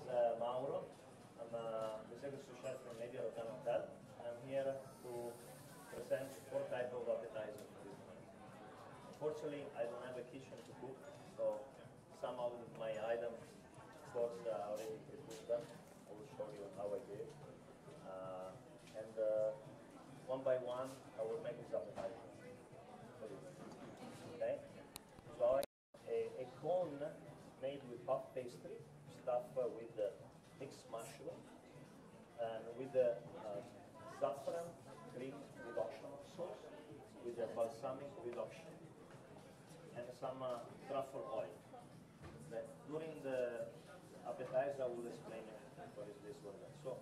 is uh, Mauro. I'm uh, executive chef from Media Rotana Hotel. I'm here to present four types of appetizers. Unfortunately, I don't have a kitchen to cook, so some of my items, of course, are already them. I will show you how I did. Uh, and uh, one by one, I will make this appetizer. Okay? So a, a cone made with puff pastry, stuffed uh, with the mixed mushroom, and with the uh, saffron cream reduction sauce, with the balsamic reduction, and some uh, truffle oil. That during the appetizer, I will explain what is this one. So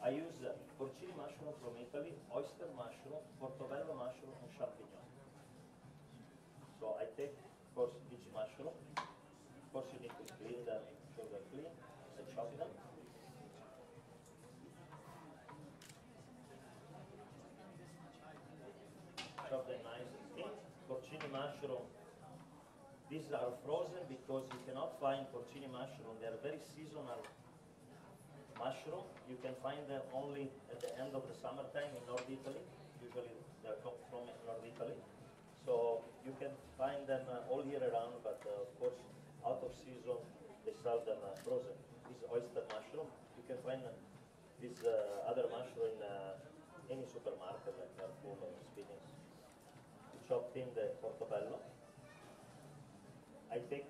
I use uh, porcini mushroom from Italy, oyster mushroom, portobello mushroom, and champignon. So I take, of course, each mushroom. Of course, you need to clean them, sure they're clean, and chop them. Chop them nice and thin. Porcini mushroom. These are frozen because you cannot find porcini mushroom. They are very seasonal mushroom. You can find them only at the end of the summertime in North Italy. Usually they're come from North Italy. So you can find them uh, all year round, but uh, of course, out of season, they sell them uh, frozen. This oyster mushroom, you can find this other mushroom in any supermarket like Carrefour or Spinneys. Chop in the portobello. I take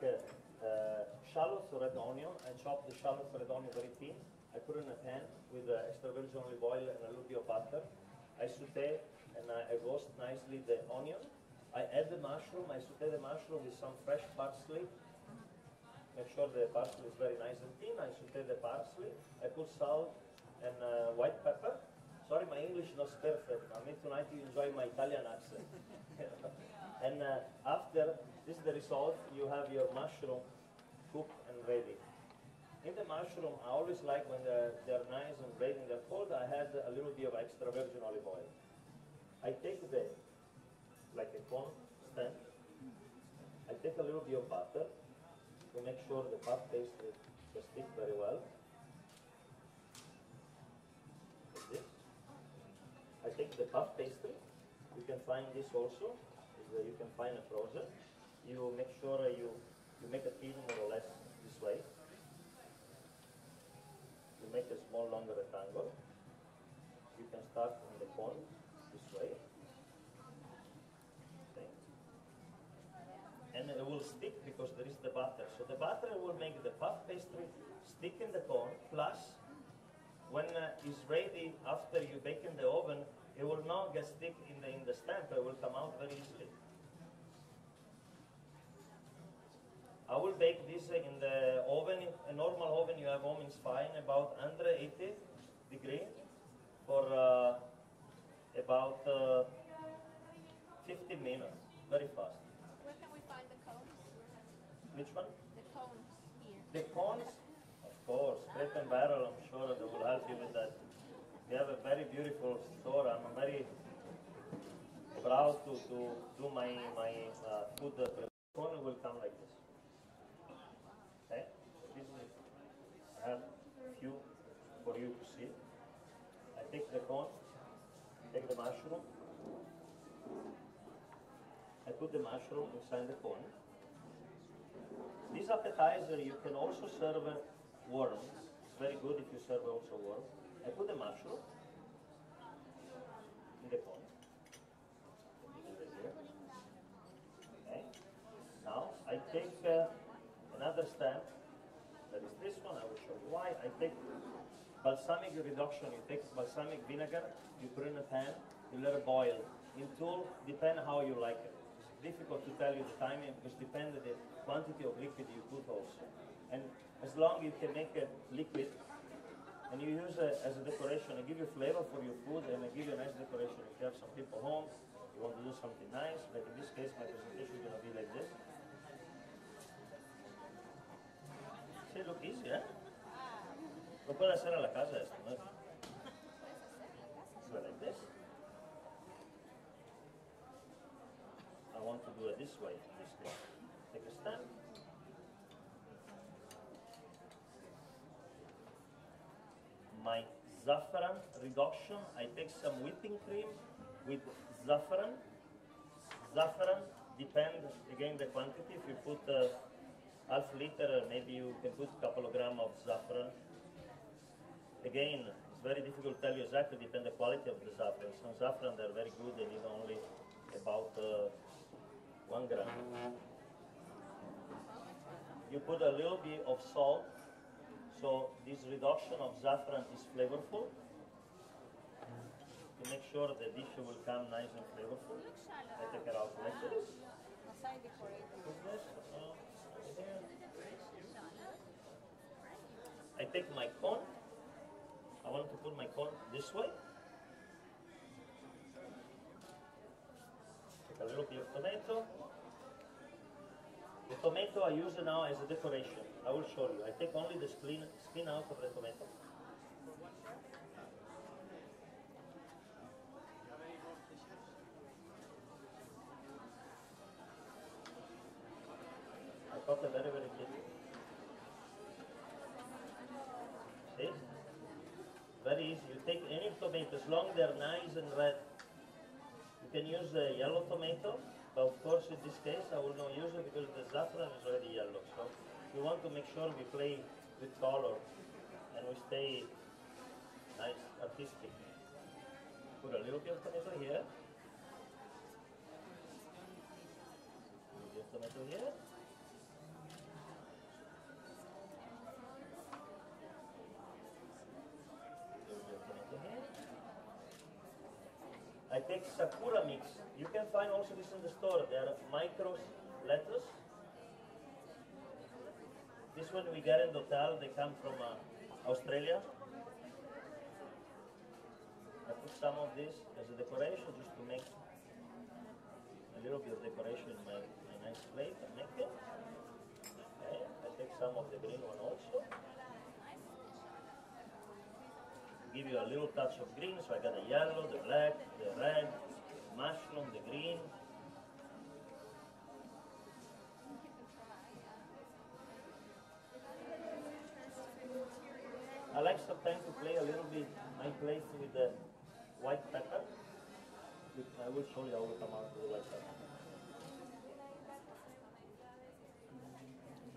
shallots red onion and chop the shallots red onion very thin. I put in a pan with uh, extra virgin olive oil and a little bit of butter. I saute and I, I roast nicely the onion. I add the mushroom. I saute the mushroom with some fresh parsley. Make sure the parsley is very nice and thin. I saute the parsley. I put salt and uh, white pepper. Sorry, my English is not perfect. I mean, tonight you enjoy my Italian accent. and uh, after this is the result, you have your mushroom cooked and ready. In the mushroom, I always like when they're, they're nice and ready and they're cold, I add a little bit of extra virgin olive oil. I take the, like a cone stand, I take a little bit of butter to make sure the puff pastry will stick very well. The puff pastry, you can find this also, you can find a frozen. You make sure you, you make a thin more or less this way. You make a small longer rectangle. You can start from the cone this way. Okay. And it will stick because there is the butter. So the butter will make the puff pastry stick in the cone. Plus, when uh, it's ready after you bake in the oven, it will not get stick in the in the stamp. It will come out very easily. I will bake this in the oven, a normal oven you have home in Spain, about 180 degree for uh, about uh, 50 minutes, very fast. Where can we find the cones? Which one? The cones here. The cones, of course, Crate and Barrel, I'm sure they will help you with that. We have a very beautiful store. I'm very proud to, to do my, my uh, food. Cone will come like this. Okay? This is, I have few for you to see. I take the cone, take the mushroom. I put the mushroom inside the corn. This appetizer you can also serve worms. It's very good if you serve also worms. I put the mushroom in the here. Okay. Now I take uh, another step. That is this one. I will show you why. I take balsamic reduction. You take balsamic vinegar. You put in a pan. You let it boil. Until depend how you like it. It's difficult to tell you the timing because depend on the quantity of liquid you put also. And as long you can make a liquid, use it as a decoration, I give you flavor for your food and I give you a nice decoration. If you have some people home, you want to do something nice, like in this case, my presentation is gonna be like this. Look easy, eh? Lo puede hacer a la casa esto, ¿no? So like this. I want to do it this way, this case. Take a stand. My saffron reduction. I take some whipping cream with saffron. Saffron depend again the quantity. If you put uh, half liter, maybe you can put a couple of gram of saffron. Again, it's very difficult to tell you exactly, depend the quality of the saffron. Some saffron they're very good, they need only about uh, one gram. You put a little bit of salt, so this reduction of saffron is flavorful. To make sure the dish will come nice and flavorful. I take it out like. I take my cone. I want to put my cone this way. Take a little bit of tomato. The tomato I use now as a decoration. I will show you. I take only the skin, skin out of the tomato. I cut it very, very thin. See? Very easy. You take any tomato, as long they're nice and red. You can use a yellow tomato, but of course in this case I will not use it because the saffron is already yellow. So we want to make sure we play with color and we stay nice, artistic. Put a little bit of tomato here. Take Sakura mix. You can find also this in the store. They are micros lettuce. This one we get in the hotel. They come from uh, Australia. I put some of this as a decoration just to make a little bit of decoration in my, my nice plate make it. Okay. I take some of the green one also. Give you a little touch of green. So I got the yellow, the black, the red, mushroom, the green. I like sometimes to play a little bit my place with the white pepper. I will show you how will come out with the white pepper.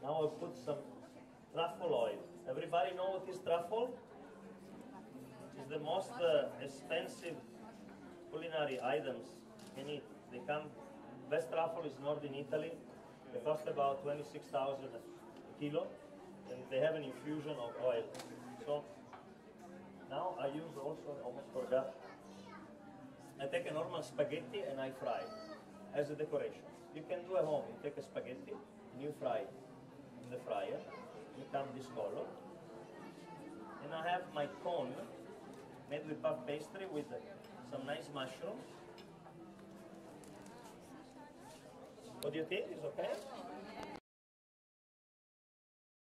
Now I put some truffle oil. Everybody know what is truffle? The most uh, expensive culinary items in it. They come, best truffle is northern Italy. They cost about 26,000 a kilo and they have an infusion of oil. So now I use also, almost forgot, I take a normal spaghetti and I fry as a decoration. You can do at home, you take a spaghetti and you fry it in the fryer, you come this color. And I have my cone made with puff pastry with some nice mushrooms. What do you think? Is okay?